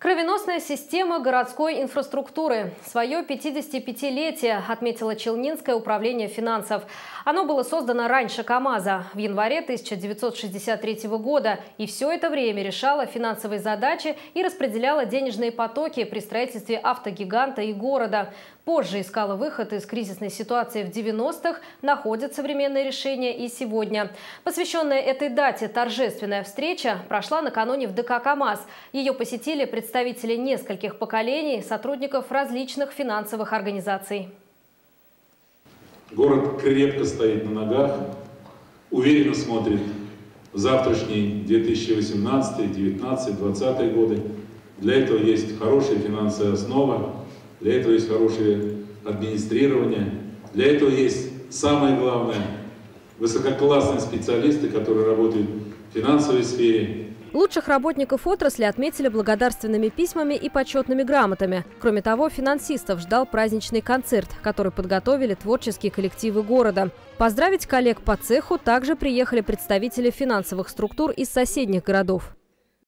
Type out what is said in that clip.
Кровеносная система городской инфраструктуры. Свое 55-летие отметило Челнинское управление финансов. Оно было создано раньше КАМАЗа, в январе 1963 года, и все это время решало финансовые задачи и распределяло денежные потоки при строительстве автогиганта и города. Позже искала выход из кризисной ситуации в 90-х, находит современные решения и сегодня. Посвященная этой дате торжественная встреча прошла накануне в ДК КАМАЗ. Ее посетили представители нескольких поколений, сотрудников различных финансовых организаций. Город крепко стоит на ногах, уверенно смотрит в завтрашний 2018, 2019, 2020 годы. Для этого есть хорошая финансовая основа, для этого есть хорошее администрирование, для этого есть самое главное – высококлассные специалисты, которые работают в финансовой сфере, Лучших работников отрасли отметили благодарственными письмами и почетными грамотами. Кроме того, финансистов ждал праздничный концерт, который подготовили творческие коллективы города. Поздравить коллег по цеху также приехали представители финансовых структур из соседних городов.